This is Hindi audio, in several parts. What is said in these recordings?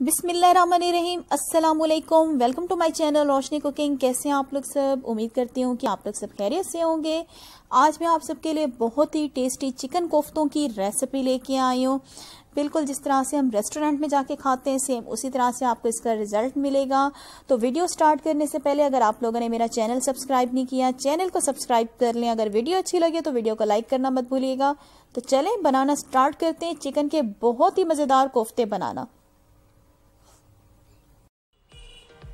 अस्सलाम वालेकुम welcome to my channel Roshni cooking. कैसे हैं आप लोग सब? उम्मीद करती हूँ कि आप लोग सब खैरियत से होंगे। आज मैं आप सबके लिए बहुत ही टेस्टी चिकन कोफ्तों की रेसिपी लेके आई हूँ। बिल्कुल जिस तरह से हम रेस्टोरेंट में जाके खाते हैं, सेम उसी तरह से आपको इसका रिज़ल्ट मिलेगा। तो वीडियो स्टार्ट करने से पहले अगर आप लोगों ने मेरा चैनल सब्सक्राइब नहीं किया, चैनल को सब्सक्राइब कर लें। अगर वीडियो अच्छी लगे तो वीडियो को लाइक करना मत भूलिएगा। तो चलें, बनाना स्टार्ट करते हैं चिकन के बहुत ही मज़ेदार कोफ्ते बनाना।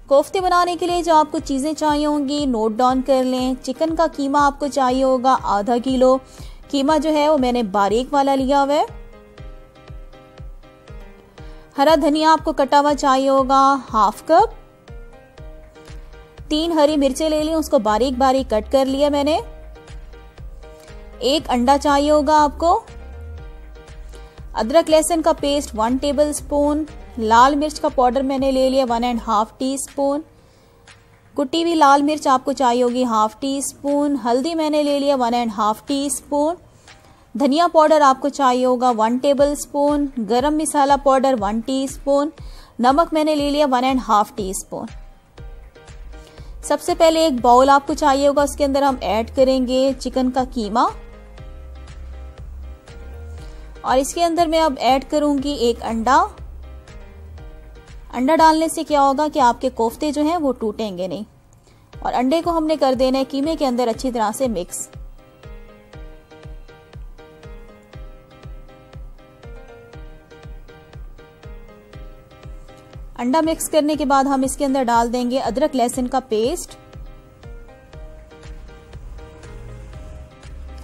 कोफ्ते बनाने के लिए जो आपको चीज़ें चाहिए होंगी नोट डाउन कर लें। चिकन का कीमा आपको चाहिए होगा, आधा किलो। कीमा जो है वो मैंने बारीक वाला लिया हुआ है। हरा धनिया आपको कटा हुआ चाहिए होगा हाफ़ कप तीन हरी मिर्चें ले ली, उसको बारीक बारीक कट कर लिया मैंने। एक अंडा चाहिए होगा आपको। अदरक लहसुन का पेस्ट वन टेबल स्पून लाल मिर्च का पाउडर मैंने ले लिया one and half teaspoon कुटी हुई लाल मिर्च आपको चाहिए होगी हाफ़ टी स्पून हल्दी मैंने ले लिया one and half teaspoon धनिया पाउडर आपको चाहिए होगा वन टेबल स्पून गर्म मसाला पाउडर वन टी स्पून नमक मैंने ले लिया one and half teaspoon सबसे पहले एक बाउल आपको चाहिए होगा, उसके अंदर हम ऐड करेंगे चिकन का कीमा. और इसके अंदर मैं अब ऐड करूँगी एक अंडा. अंडा डालने से क्या होगा कि आपके कोफ्ते जो हैं वो टूटेंगे नहीं। और अंडे को हमने कर देना है कीमे के अंदर अच्छी तरह से मिक्स। अंडा मिक्स करने के बाद हम इसके अंदर डाल देंगे अदरक लहसुन का पेस्ट।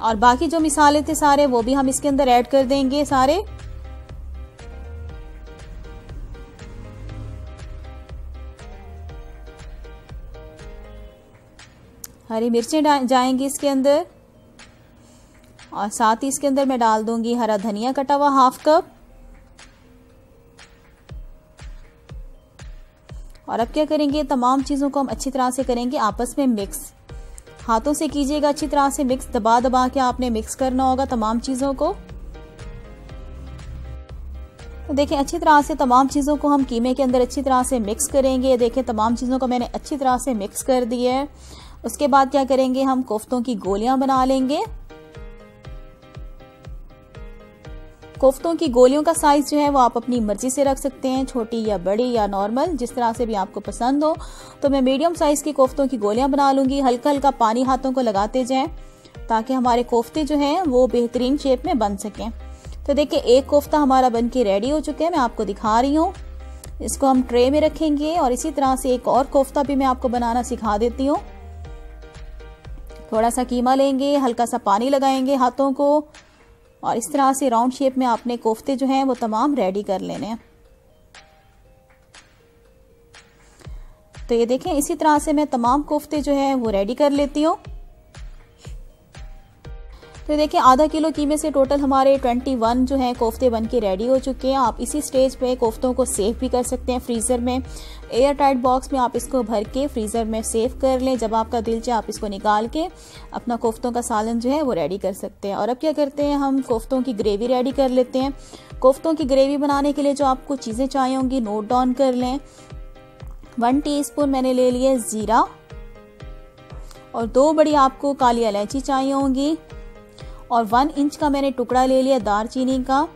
और बाकी जो मिसाले थे सारे, वो भी हम इसके अंदर ऐड कर देंगे सारे। हरी मिर्चें जाएँगी इसके अंदर। और साथ ही इसके अंदर मैं डाल दूँगी हरा धनिया कटा हुआ हाफ़ कप। और अब क्या करेंगे तमाम चीज़ों को हम अच्छी तरह से करेंगे आपस में मिक्स। हाथों से कीजिएगा अच्छी तरह से मिक्स, दबा दबा के आपने मिक्स करना होगा तमाम चीज़ों को। तो देखें, अच्छी तरह से तमाम चीज़ों को हम कीमे के अंदर अच्छी तरह से मिक्स करेंगे। देखें, तमाम चीज़ों को मैंने अच्छी तरह से मिक्स कर दिया है। उसके बाद क्या करेंगे, हम कोफ्तों की गोलियाँ बना लेंगे। कोफ्तों की गोलियों का साइज़ जो है, वो आप अपनी मर्ज़ी से रख सकते हैं, छोटी या बड़ी या नॉर्मल जिस तरह से भी आपको पसंद हो। तो मैं मीडियम साइज़ की कोफ्तों की गोलियाँ बना लूँगी। हल्का हल्का पानी हाथों को लगाते जाएँ, ताकि हमारे कोफ्ते जो हैं, वो बेहतरीन शेप में बन सकें। तो देखिए, एक कोफ्ता हमारा बन के रेडी हो चुके हैं, मैं आपको दिखा रही हूँ। इसको हम ट्रे में रखेंगे और इसी तरह से एक और कोफ्ता भी मैं आपको बनाना सिखा देती हूँ। थोड़ा सा कीमा लेंगे हल्का सा पानी लगाएँगे हाथों को। और इस तरह से राउंड शेप में आपने कोफ्ते जो हैं वो तमाम रेडी कर लेने हैं। तो ये देखें, इसी तरह से मैं तमाम कोफ्ते जो है वो रेडी कर लेती हूँ। तो देखिए, आधा किलो कीमे से टोटल हमारे 21 जो है कोफ्ते बन के रेडी हो चुके हैं। आप इसी स्टेज पे कोफ्तों को सेव भी कर सकते हैं फ्रीज़र में। एयर टाइट बॉक्स में आप इसको भर के फ्रीज़र में सेव कर लें। जब आपका दिल चाहे, आप इसको निकाल के अपना कोफ्तों का सालन जो है वो रेडी कर सकते हैं। और अब क्या करते हैं, हम कोफ्तों की ग्रेवी रेडी कर लेते हैं। कोफ्तों की ग्रेवी बनाने के लिए जो आपको चीज़ें चाहिए होंगी, नोट डाउन कर लें। वन टी मैंने ले लिए ज़ीरा। और दो बड़ी आपको काली इलायची चाहिए होंगी। और वन इंच का मैंने टुकड़ा ले लिया दारचीनी का।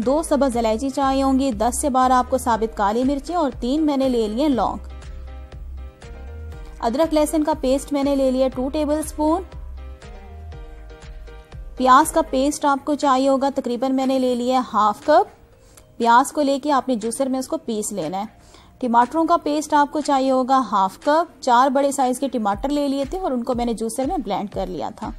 दो सब्ज इलायची चाहिए होंगी, दस से बारह आपको साबित काली मिर्चें और तीन मैंने ले लिए लौंग। अदरक लहसुन का पेस्ट मैंने ले लिया टू टेबल स्पून प्याज का पेस्ट आपको चाहिए होगा, तकरीबन मैंने ले लिया हाफ़ कप प्याज को लेके आपने जूसर में उसको पीस लेना है। टमाटरों का पेस्ट आपको चाहिए होगा हाफ़ कप चार बड़े साइज़ के टमाटर ले लिए थे और उनको मैंने जूसर में ब्लेंड कर लिया था।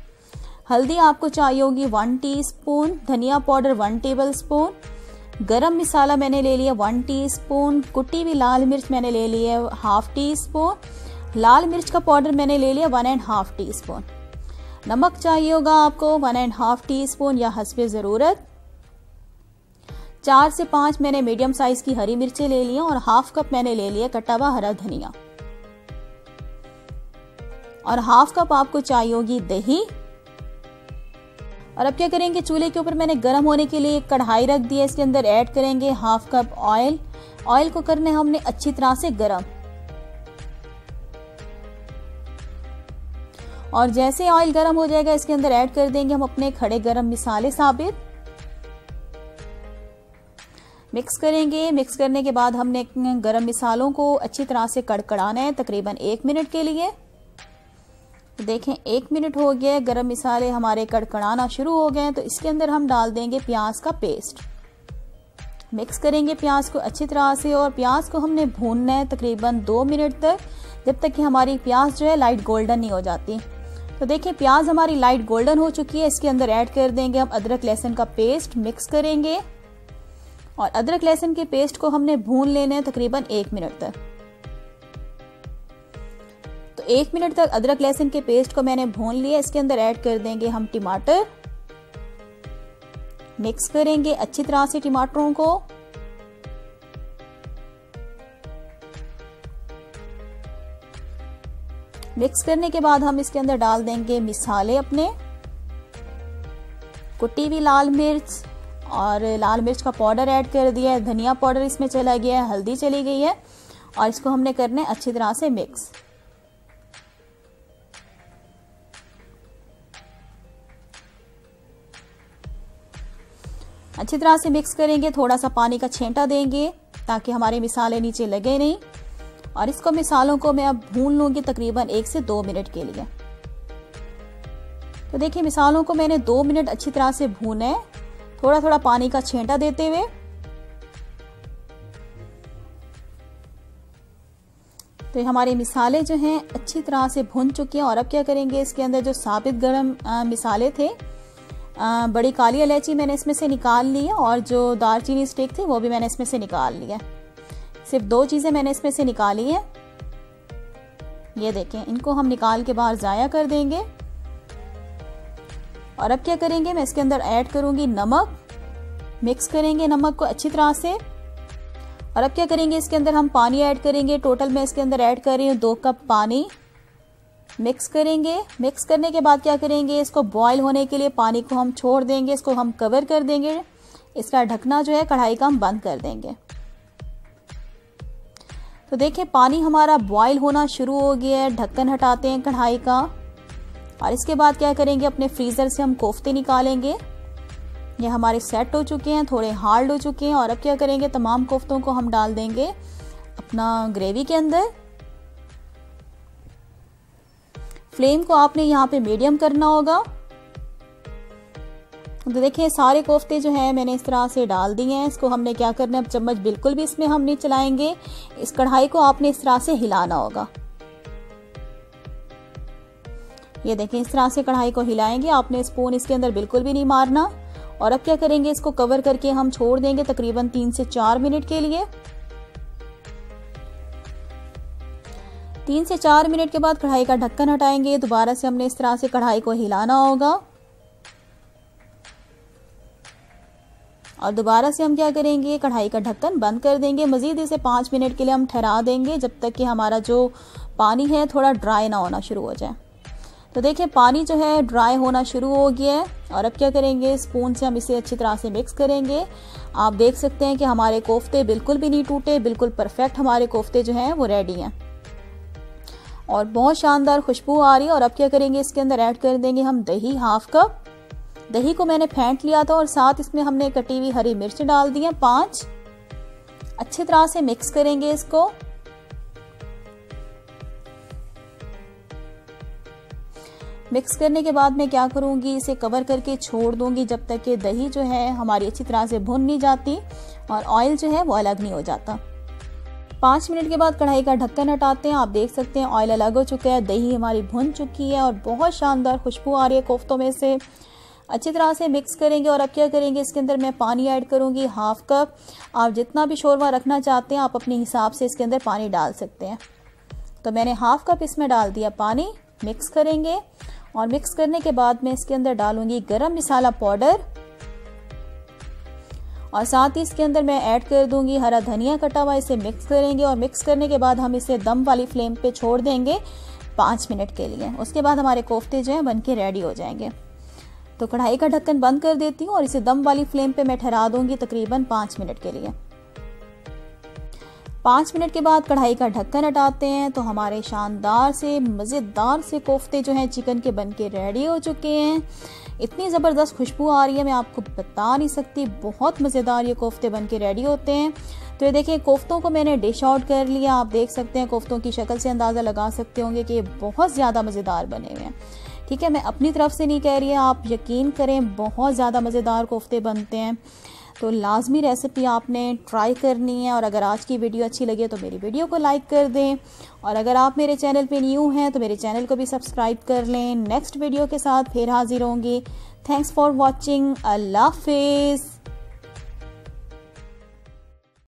हल्दी आपको चाहिए होगी वन टीस्पून धनिया powder one tablespoon garam masala मैंने ले लिया वन टीस्पून कुटी हुई लाल मिर्च मैंने ले लिया हाफ़ टी स्पून लाल मिर्च का पाउडर मैंने ले लिया one and half teaspoon नमक चाहिए होगा आपको one and half teaspoon या हसबे ज़रूरत. चार से पाँच मैंने मीडियम साइज़ की हरी मिर्चें ले ली और हाफ़ कप मैंने ले लिया कटा हुआ हरा धनिया. और हाफ़ कप आपको चाहिए होगी दही. और अब क्या करेंगे? चूल्हे के ऊपर मैंने गर्म होने के लिए एक कढ़ाई रख दी है। इसके अंदर ऐड करेंगे हाफ़ कप ऑयल। ऑयल को करने हमने अच्छी तरह से गर्म। और जैसे ऑयल गर्म हो जाएगा, इसके अंदर ऐड कर देंगे हम अपने खड़े गरम मिसाले साबित। मिक्स करेंगे। मिक्स करने के बाद हमने गरम मिसालों को अच्छी तरह से कड़कड़ाना है, तकरीबन एक मिनट के लिए। देखें, एक मिनट हो गया गरम मिसाले हमारे कड़कड़ाना शुरू हो गए तो इसके अंदर हम डाल देंगे प्याज का पेस्ट। मिक्स करेंगे प्याज को अच्छी तरह से और प्याज को हमने भूनना है तकरीबन दो मिनट तक, जब तक कि हमारी प्याज जो है लाइट गोल्डन नहीं हो जाती। तो देखिए प्याज हमारी लाइट गोल्डन हो चुकी है, इसके अंदर ऐड कर देंगे हम अदरक लहसुन का पेस्ट मिक्स करेंगे। और अदरक लहसुन के पेस्ट को हमने भून लेना है तकरीबन एक मिनट तक। तो एक मिनट तक अदरक लहसुन के पेस्ट को मैंने भून लिया। इसके अंदर ऐड कर देंगे हम टमाटर। मिक्स करेंगे अच्छी तरह से टमाटरों को। मिक्स करने के बाद हम इसके अंदर डाल देंगे मिसाले अपने। कुटी हुई लाल मिर्च और लाल मिर्च का पाउडर ऐड कर दिया है। धनिया पाउडर इसमें चला गया है, हल्दी चली गई है और इसको हमने करने अच्छी तरह से मिक्स अच्छी तरह से मिक्स करेंगे थोड़ा सा पानी का छेंटा देंगे, ताकि हमारे मिसाले नीचे लगे नहीं। और इसको मिसालों को मैं अब भून लूँगी तकरीबन एक से दो मिनट के लिए। तो देखिए, मिसालों को मैंने दो मिनट अच्छी तरह से भूना है। थोड़ा थोड़ा पानी का छेंटा देते हुए। तो हमारे मिसाले जो हैं अच्छी तरह से भुन चुके हैं, और अब क्या करेंगे, इसके अंदर जो साबित गरम मिसाले थे बड़ी काली इलायची मैंने इसमें से निकाल ली है और जो दालचीनी स्टिक थी वो भी मैंने इसमें से निकाल लिया सिर्फ़ दो चीज़ें मैंने इसमें से निकाली है। ये देखें, इनको हम निकाल के बाहर ज़ाया कर देंगे। और अब क्या करेंगे, मैं इसके अंदर ऐड करूँगी नमक। मिक्स करेंगे नमक को अच्छी तरह से। और अब क्या करेंगे, इसके अंदर हम पानी ऐड करेंगे। टोटल मैं इसके अंदर ऐड कर रही हूँ दो कप पानी। मिक्स करेंगे। मिक्स करने के बाद क्या करेंगे? इसको बॉईल होने के लिए पानी को हम छोड़ देंगे। इसको हम कवर कर देंगे। इसका ढकना जो है, कढ़ाई का हम बंद कर देंगे। तो देखिए, पानी हमारा बॉईल होना शुरू हो गया है। ढक्कन हटाते हैं कढ़ाई का। और इसके बाद क्या करेंगे? अपने फ्रीज़र से हम कोफ्ते निकालेंगे। ये हमारे सेट हो चुके हैं, थोड़े हार्ड हो चुके हैं। और अब क्या करेंगे? तमाम कोफ्तों को हम डाल देंगे अपना ग्रेवी के अंदर। फ्लेम को आपने यहाँ पे मीडियम करना होगा। तो देखिए, सारे कोफ्ते जो है मैंने इस तरह से डाल दिए हैं। इसको हमने क्या करना है? अब चम्मच बिल्कुल भी इसमें हम नहीं चलाएँगे। इस कढ़ाई को आपने इस तरह से हिलाना होगा। ये देखें इस तरह से कढ़ाई को हिलाएँगे। आपने स्पून इसके अंदर बिल्कुल भी नहीं मारना। और अब क्या करेंगे? इसको कवर करके हम छोड़ देंगे तकरीबन तीन से चार मिनट के लिए। तीन से चार मिनट के बाद कढ़ाई का ढक्कन हटाएँगे। दोबारा से हमने इस तरह से कढ़ाई को हिलाना होगा। और दोबारा से हम क्या करेंगे? कढ़ाई का ढक्कन बंद कर देंगे। मज़ीद इसे पाँच मिनट के लिए हम ठहरा देंगे, जब तक कि हमारा जो पानी है थोड़ा ड्राई ना होना शुरू हो जाए। तो देखिए, पानी जो है ड्राई होना शुरू हो गया है। और अब क्या करेंगे? स्पून से हम इसे अच्छी तरह से मिक्स करेंगे। आप देख सकते हैं कि हमारे कोफ्ते बिल्कुल भी नहीं टूटे, बिल्कुल परफेक्ट हमारे कोफ्ते जो हैं वो रेडी हैं। और बहुत शानदार खुशबू आ रही है। और अब क्या करेंगे? इसके अंदर ऐड कर देंगे हम दही हाफ़ कप दही को मैंने फेंट लिया था और साथ इसमें हमने कटी हुई हरी मिर्च डाल दी है, पाँच। अच्छी तरह से मिक्स करेंगे इसको। मिक्स करने के बाद मैं क्या करूँगी? इसे कवर करके छोड़ दूँगी जब तक कि दही जो है हमारी अच्छी तरह से भुन नहीं जाती और ऑयल जो है वो अलग नहीं हो जाता। पाँच मिनट के बाद कढ़ाई का ढक्कन हटाते हैं। आप देख सकते हैं ऑयल अलग हो चुका है, दही हमारी भुन चुकी है और बहुत शानदार खुशबू आ रही है कोफ्तों में से। अच्छी तरह से मिक्स करेंगे और अब क्या करेंगे, इसके अंदर मैं पानी ऐड करूँगी हाफ़ कप आप जितना भी शोरवा रखना चाहते हैं, आप अपने हिसाब से इसके अंदर पानी डाल सकते हैं। तो मैंने हाफ़ कप इसमें डाल दिया पानी मिक्स करेंगे और मिक्स करने के बाद मैं इसके अंदर डालूँगी गरम मसाला पाउडर। और साथ ही इसके अंदर मैं ऐड कर दूँगी हरा धनिया कटा हुआ, इसे मिक्स करेंगे और मिक्स करने के बाद हम इसे दम वाली फ्लेम पे छोड़ देंगे पाँच मिनट के लिए। उसके बाद हमारे कोफ्ते जो हैं बन के रेडी हो जाएँगे। तो कढ़ाई का ढक्कन बंद कर देती हूँ और इसे दम वाली फ्लेम पे मैं ठहरा दूँगी तकरीबन पाँच मिनट के लिए। पाँच मिनट के बाद कढ़ाई का ढक्कन हटाते हैं तो हमारे शानदार से, मज़ेदार से कोफ्ते जो हैं चिकन के बन के रेडी हो चुके हैं। इतनी ज़बरदस्त खुशबू आ रही है, मैं आपको बता नहीं सकती। बहुत मज़ेदार ये कोफ्ते बन के रेडी होते हैं। तो ये देखिए, कोफ्तों को मैंने डिश आउट कर लिया। आप देख सकते हैं, कोफ्तों की शक्ल से अंदाज़ा लगा सकते होंगे कि ये बहुत ज़्यादा मज़ेदार बने हुए हैं। ठीक है, मैं अपनी तरफ़ से नहीं कह रही है, आप यकीन करें, बहुत ज़्यादा मज़ेदार कोफ्ते बनते हैं। तो लाजमी रेसिपी आपने ट्राई करनी है और अगर आज की वीडियो अच्छी लगे तो मेरी वीडियो को लाइक कर दें। और अगर आप मेरे चैनल पे न्यू हैं तो मेरे चैनल को भी सब्सक्राइब कर लें। नेक्स्ट वीडियो के साथ फिर हाजिर होंगी। थैंक्स फॉर वॉचिंग अल्लाह हाफिज़।